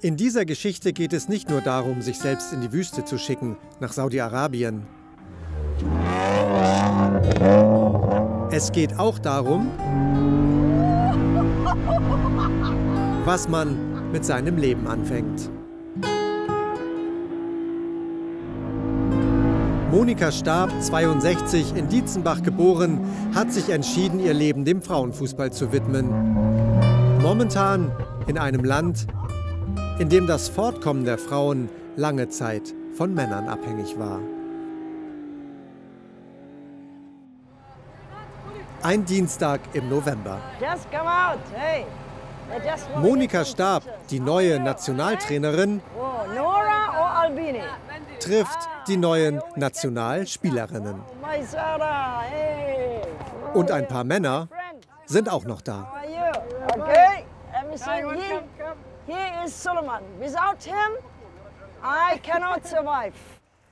In dieser Geschichte geht es nicht nur darum, sich selbst in die Wüste zu schicken, nach Saudi-Arabien. Es geht auch darum, was man mit seinem Leben anfängt. Monika Stab, 62, in Dietzenbach geboren, hat sich entschieden, ihr Leben dem Frauenfußball zu widmen. Momentan in einem Land, in dem das Fortkommen der Frauen lange Zeit von Männern abhängig war. Ein Dienstag im November. Monika Stab, die neue Nationaltrainerin, trifft die neuen Nationalspielerinnen. Und ein paar Männer sind auch noch da.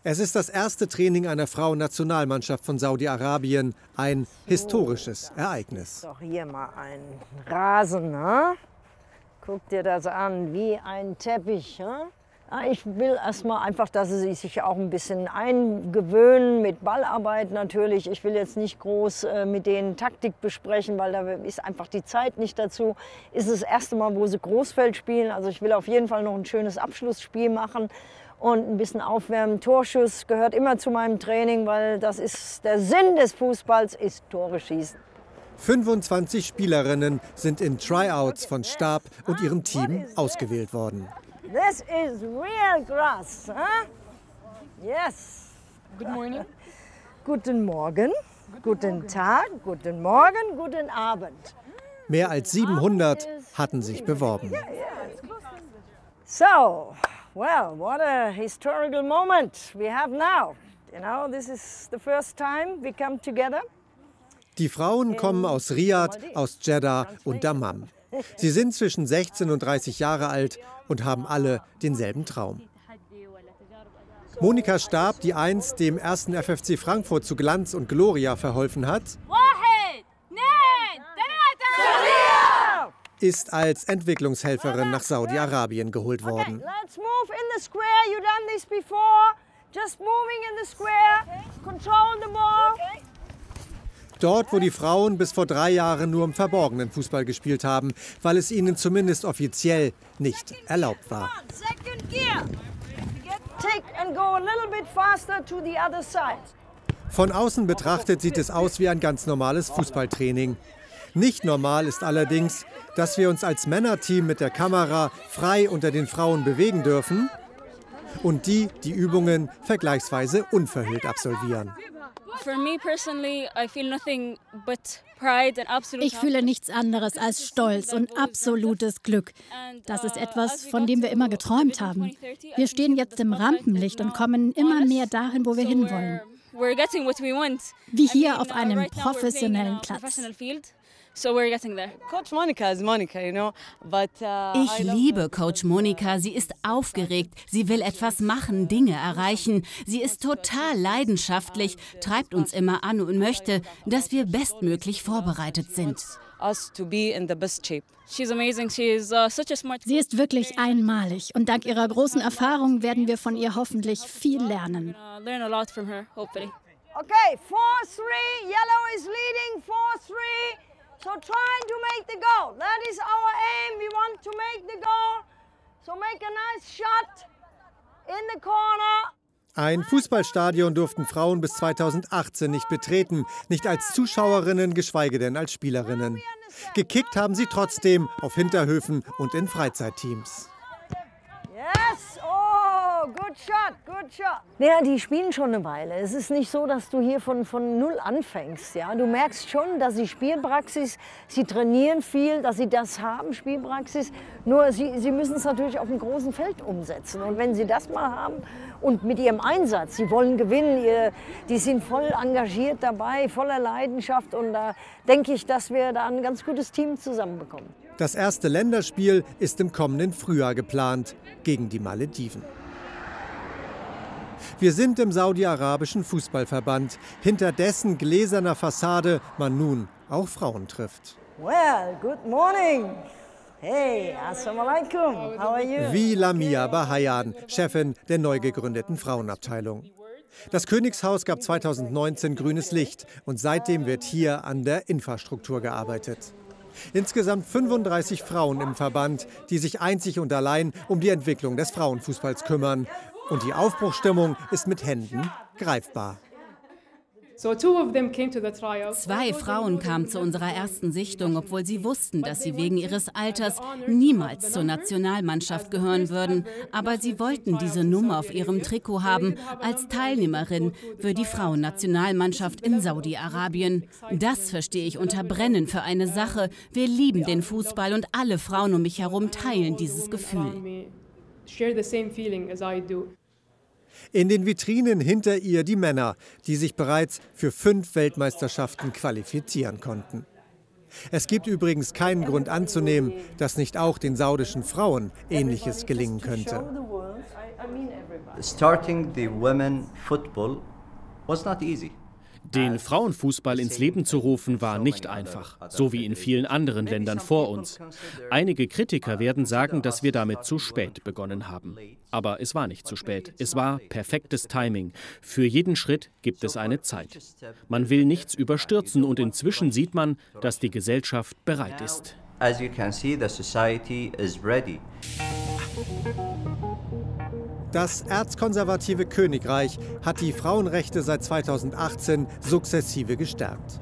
Es ist das erste Training einer Frauennationalmannschaft von Saudi-Arabien. Ein historisches Ereignis. Doch hier mal ein Rasen, ne? Guck dir das an, wie ein Teppich. Ne? Ich will erstmal einfach, dass sie sich auch ein bisschen eingewöhnen mit Ballarbeit natürlich. Ich will jetzt nicht groß äh, mit denen Taktik besprechen, weil da ist einfach die Zeit nicht dazu. Ist das erste Mal, wo sie Großfeld spielen. Also ich will auf jeden Fall noch ein schönes Abschlussspiel machen und ein bisschen aufwärmen. Torschuss gehört immer zu meinem Training, weil das ist der Sinn des Fußballs, ist Tore schießen. 25 Spielerinnen sind in Tryouts von Stab und ihrem Team ausgewählt worden. This is real grass, huh? Yes. Good morning. Guten Morgen, guten Tag, guten Morgen, guten Abend. Mehr als 700 hatten sich beworben. So, well, what a historical moment we have now. You know, this is the first time we come together. Die Frauen kommen aus Riyadh, aus Jeddah und Dammam. Sie sind zwischen 16 und 30 Jahre alt und haben alle denselben Traum. Monika Stab, die einst dem ersten FFC Frankfurt zu Glanz und Gloria verholfen hat, ist als Entwicklungshelferin nach Saudi-Arabien geholt worden. Just moving in the square, control the ball. Dort, wo die Frauen bis vor drei Jahren nur im verborgenen Fußball gespielt haben, weil es ihnen zumindest offiziell nicht erlaubt war. Von außen betrachtet sieht es aus wie ein ganz normales Fußballtraining. Nicht normal ist allerdings, dass wir uns als Männerteam mit der Kamera frei unter den Frauen bewegen dürfen und die die Übungen vergleichsweise unverhüllt absolvieren. Ich fühle nichts anderes als Stolz und absolutes Glück. Das ist uh, etwas, von dem wir immer geträumt haben. Wir stehen jetzt im Rampenlicht und kommen immer mehr dahin, wo wir hinwollen. Wie hier auf einem professionellen Platz. So we're getting there. Coach Monica is Monica, you know. But, uh, ich liebe Coach Monika. Sie ist aufgeregt. Sie will etwas machen, Dinge erreichen. Sie ist total leidenschaftlich, treibt uns immer an und möchte, dass wir bestmöglich vorbereitet sind. Uh, Sie ist wirklich einmalig und dank ihrer großen Erfahrung werden wir von ihr hoffentlich viel lernen. Okay, 4-3, yellow is leading, 4-3. So trying to make the goal. That is our aim. We want to make the goal. So make a nice shot in the corner. Ein Fußballstadion durften Frauen bis 2018 nicht betreten, nicht als Zuschauerinnen, geschweige denn als Spielerinnen. Gekickt haben sie trotzdem auf Hinterhöfen und in Freizeitteams. Good shot, good shot. Ja, die spielen schon eine Weile. Es ist nicht so, dass du hier von, von null anfängst. Ja? Du merkst schon, dass sie Spielpraxis, sie trainieren viel, dass sie das haben, Spielpraxis. Nur sie, sie müssen es natürlich auf dem großen Feld umsetzen. Und wenn sie das mal haben und mit ihrem Einsatz, sie wollen gewinnen, ihr, die sind voll engagiert dabei, voller Leidenschaft. Und da denke ich, dass wir da ein ganz gutes Team zusammenbekommen. Das erste Länderspiel ist im kommenden Frühjahr geplant gegen die Malediven. Wir sind im saudi-arabischen Fußballverband, hinter dessen gläserner Fassade man nun auch Frauen trifft. Well, good morning. Hey, assalamu alaikum. How are you? Wie Lamia Bahayan, Chefin der neu gegründeten Frauenabteilung. Das Königshaus gab 2019 grünes Licht und seitdem wird hier an der Infrastruktur gearbeitet. Insgesamt 35 Frauen im Verband, die sich einzig und allein um die Entwicklung des Frauenfußballs kümmern. Und die Aufbruchstimmung ist mit Händen greifbar. Zwei Frauen kamen zu unserer ersten Sichtung, obwohl sie wussten, dass sie wegen ihres Alters niemals zur Nationalmannschaft gehören würden. Aber sie wollten diese Nummer auf ihrem Trikot haben als Teilnehmerin für die Frauennationalmannschaft in Saudi-Arabien. Das verstehe ich unter Brennen für eine Sache. Wir lieben den Fußball und alle Frauen um mich herum teilen dieses Gefühl. In den Vitrinen hinter ihr die Männer, die sich bereits für fünf Weltmeisterschaften qualifizieren konnten. Es gibt übrigens keinen Grund anzunehmen, dass nicht auch den saudischen Frauen Ähnliches gelingen könnte. Starting the women football was not easy. Den Frauenfußball ins Leben zu rufen, war nicht einfach, so wie in vielen anderen Ländern vor uns. Einige Kritiker werden sagen, dass wir damit zu spät begonnen haben. Aber es war nicht zu spät. Es war perfektes Timing. Für jeden Schritt gibt es eine Zeit. Man will nichts überstürzen und inzwischen sieht man, dass die Gesellschaft bereit ist. As you can see, the society is ready. Das erzkonservative Königreich hat die Frauenrechte seit 2018 sukzessive gestärkt.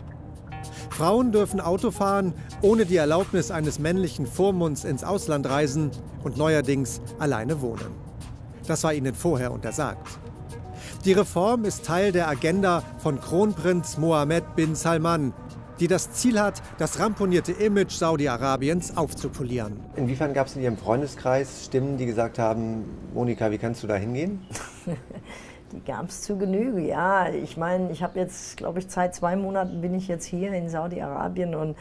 Frauen dürfen Auto fahren, ohne die Erlaubnis eines männlichen Vormunds ins Ausland reisen und neuerdings alleine wohnen. Das war ihnen vorher untersagt. Die Reform ist Teil der Agenda von Kronprinz Mohammed bin Salman, die das Ziel hat, das ramponierte Image Saudi-Arabiens aufzupolieren. Inwiefern gab es in Ihrem Freundeskreis Stimmen, die gesagt haben, Monika, wie kannst du da hingehen? die gab es zu Genüge, ja. Ich meine, ich habe jetzt, glaube ich, seit zwei Monaten bin ich jetzt hier in Saudi-Arabien und äh,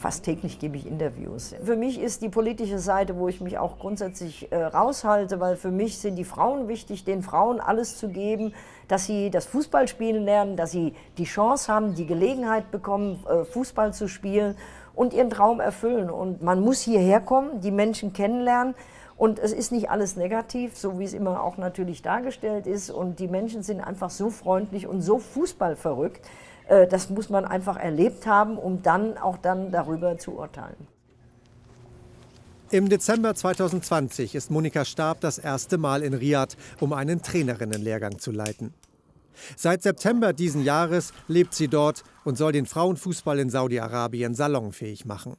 fast täglich gebe ich Interviews. Für mich ist die politische Seite, wo ich mich auch grundsätzlich äh, raushalte, weil für mich sind die Frauen wichtig, den Frauen alles zu geben, dass sie das Fußballspielen lernen, dass sie die Chance haben, die Gelegenheit bekommen, äh, Fußball zu spielen und ihren Traum erfüllen. Und man muss hierher kommen, die Menschen kennenlernen. Und es ist nicht alles negativ, so wie es immer auch natürlich dargestellt ist. Und die Menschen sind einfach so freundlich und so fußballverrückt. Äh, das muss man einfach erlebt haben, um dann auch dann darüber zu urteilen. Im Dezember 2020 ist Monika Stab das erste Mal in Riyadh, um einen Trainerinnenlehrgang zu leiten. Seit September diesen Jahres lebt sie dort und soll den Frauenfußball in Saudi-Arabien salonfähig machen.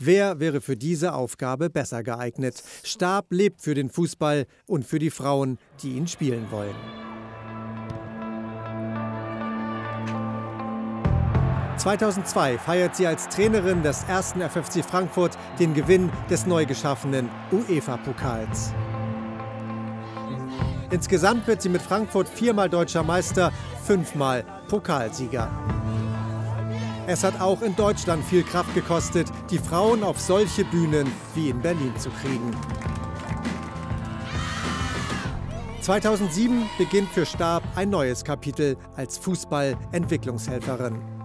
Wer wäre für diese Aufgabe besser geeignet? Stab lebt für den Fußball und für die Frauen, die ihn spielen wollen. 2002 feiert sie als Trainerin des ersten FFC Frankfurt den Gewinn des neu geschaffenen UEFA-Pokals. Insgesamt wird sie mit Frankfurt viermal deutscher Meister, fünfmal Pokalsieger. Es hat auch in Deutschland viel Kraft gekostet, die Frauen auf solche Bühnen wie in Berlin zu kriegen. 2007 beginnt für Stab ein neues Kapitel als Fußball-Entwicklungshelferin.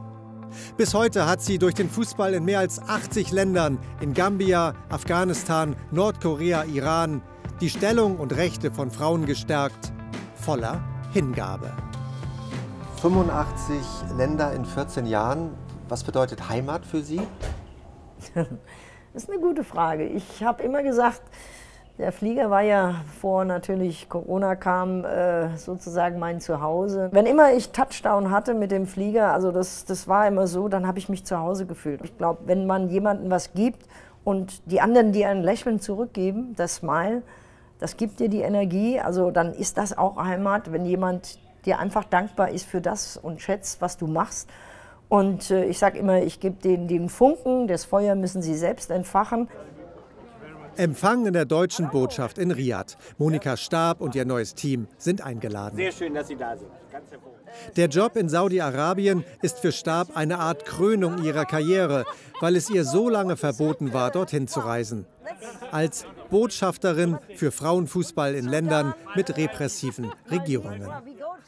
Bis heute hat sie durch den Fußball in mehr als 80 Ländern, in Gambia, Afghanistan, Nordkorea, Iran, die Stellung und Rechte von Frauen gestärkt, voller Hingabe. 85 Länder in 14 Jahren, was bedeutet Heimat für Sie? Das ist eine gute Frage. Ich habe immer gesagt, der Flieger war ja vor natürlich Corona kam äh, sozusagen mein Zuhause. Wenn immer ich Touchdown hatte mit dem Flieger, also das, das war immer so, dann habe ich mich zu Hause gefühlt. Ich glaube, wenn man jemandem was gibt und die anderen dir ein Lächeln zurückgeben, das Smile, das gibt dir die Energie, also dann ist das auch Heimat, wenn jemand dir einfach dankbar ist für das und schätzt, was du machst. Und äh, ich sage immer, ich gebe denen den Funken, das Feuer müssen sie selbst entfachen. Empfang in der deutschen Botschaft in Riyadh. Monika Stab und ihr neues Team sind eingeladen. Sehr schön, dass Sie da sind. Der Job in Saudi-Arabien ist für Stab eine Art Krönung ihrer Karriere, weil es ihr so lange verboten war, dorthin zu reisen. Als Botschafterin für Frauenfußball in Ländern mit repressiven Regierungen.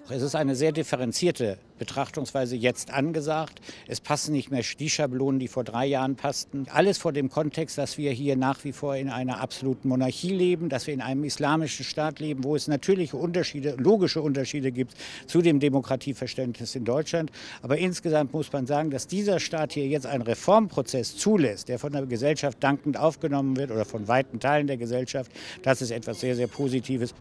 Es ist eine sehr differenzierte Betrachtungsweise jetzt angesagt. Es passen nicht mehr die Schablonen, die vor drei Jahren passten. Alles vor dem Kontext, dass wir hier nach wie vor in einer absoluten Monarchie leben, dass wir in einem islamischen Staat leben, wo es natürliche Unterschiede, logische Unterschiede gibt zu dem Demokratieverständnis in Deutschland. Aber insgesamt muss man sagen, dass dieser Staat hier jetzt einen Reformprozess zulässt, der von der Gesellschaft dankend aufgenommen wird oder von weiten Teilen der Gesellschaft. Das ist etwas sehr, sehr Positives.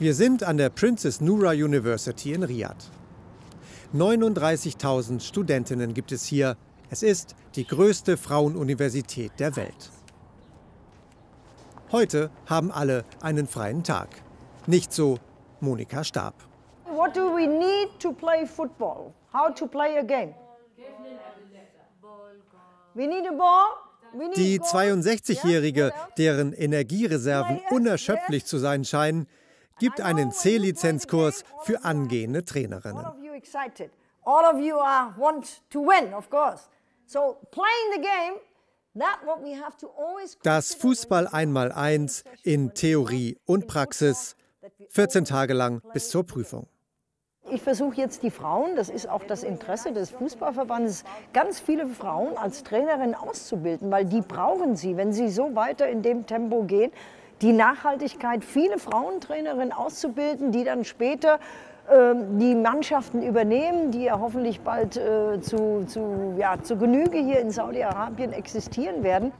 Wir sind an der Princess Noura University in Riyadh. 39.000 Studentinnen gibt es hier. Es ist die größte Frauenuniversität der Welt. Heute haben alle einen freien Tag. Nicht so Monika Stab. What do we need to play football? How to play a game? We need a ball. Die 62-Jährige, deren Energiereserven unerschöpflich zu sein scheinen, gibt einen C-Lizenzkurs für angehende Trainerinnen. Das Fußball einmal eins in Theorie und Praxis, 14 Tage lang bis zur Prüfung. Ich versuche jetzt die Frauen, das ist auch das Interesse des Fußballverbandes, ganz viele Frauen als Trainerin auszubilden, weil die brauchen sie, wenn sie so weiter in dem Tempo gehen die Nachhaltigkeit, viele Frauentrainerinnen auszubilden, die dann später äh, die Mannschaften übernehmen, die ja hoffentlich bald äh, zu, zu, ja, zu Genüge hier in Saudi-Arabien existieren werden.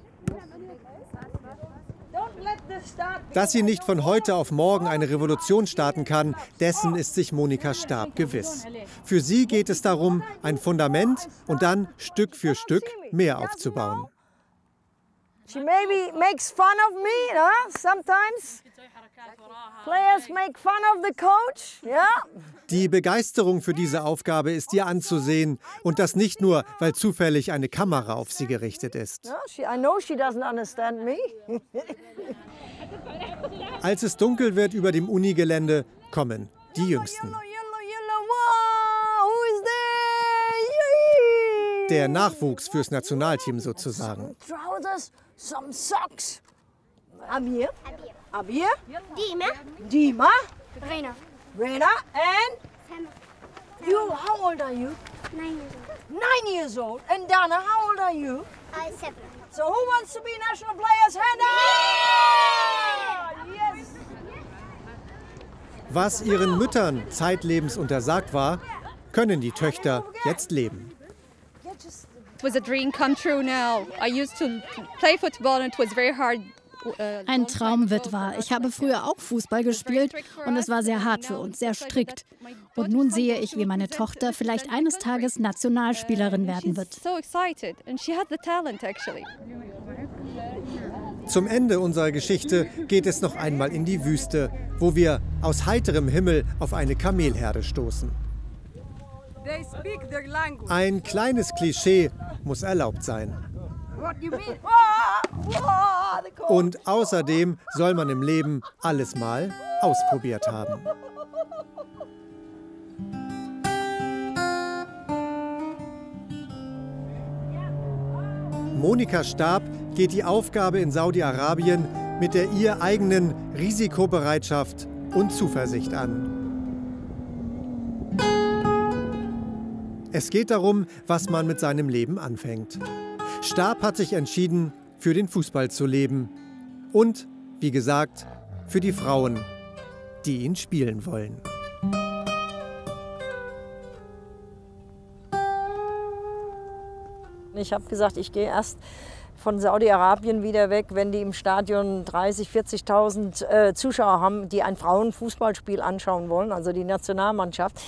Dass sie nicht von heute auf morgen eine Revolution starten kann, dessen ist sich Monika Stab gewiss. Für sie geht es darum, ein Fundament und dann Stück für Stück mehr aufzubauen. She maybe makes fun of me, huh? sometimes. Players make fun of the coach, yeah? Die Begeisterung für diese Aufgabe ist ihr anzusehen und das nicht nur, weil zufällig eine Kamera auf sie gerichtet ist. Als es dunkel wird über dem Unigelände, kommen die Jüngsten. Der Nachwuchs fürs Nationalteam sozusagen some socks. Amir. Amir. Dima. Dima. Rena. Rena. And? Sam. You, how old are you? Nine years old. Nine years old. And Dana, how old are you? Uh, seven. So who wants to be national players? Hand up! Yes. Was ihren Müttern zeitlebens untersagt war, können die Töchter jetzt leben was a dream come true now. I used to play football and it was very hard uh, ein Traum wird wahr. Ich habe früher auch Fußball gespielt und es war sehr hart für uns, sehr strikt. Und nun sehe ich, wie meine Tochter vielleicht eines Tages Nationalspielerin werden wird. Zum Ende unserer Geschichte geht es noch einmal in die Wüste, wo wir aus heiterem Himmel auf eine Kamelherde stoßen. Ein kleines Klischee muss erlaubt sein. Und außerdem soll man im Leben alles mal ausprobiert haben. Monika Stab geht die Aufgabe in Saudi-Arabien mit der ihr eigenen Risikobereitschaft und Zuversicht an. Es geht darum, was man mit seinem Leben anfängt. Stab hat sich entschieden, für den Fußball zu leben. Und, wie gesagt, für die Frauen, die ihn spielen wollen. Ich habe gesagt, ich gehe erst von Saudi-Arabien wieder weg, wenn die im Stadion 30.000, 40.000 äh, Zuschauer haben, die ein Frauenfußballspiel anschauen wollen, also die Nationalmannschaft.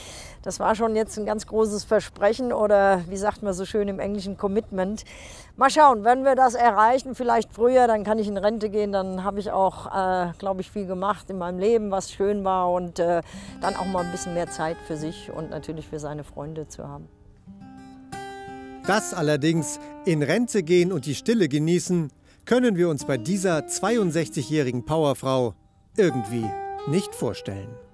Das war schon jetzt ein ganz großes Versprechen oder wie sagt man so schön im Englischen Commitment. Mal schauen, wenn wir das erreichen, vielleicht früher, dann kann ich in Rente gehen, dann habe ich auch, äh, glaube ich, viel gemacht in meinem Leben, was schön war und äh, dann auch mal ein bisschen mehr Zeit für sich und natürlich für seine Freunde zu haben. Das allerdings in Rente gehen und die Stille genießen, können wir uns bei dieser 62-jährigen Powerfrau irgendwie nicht vorstellen.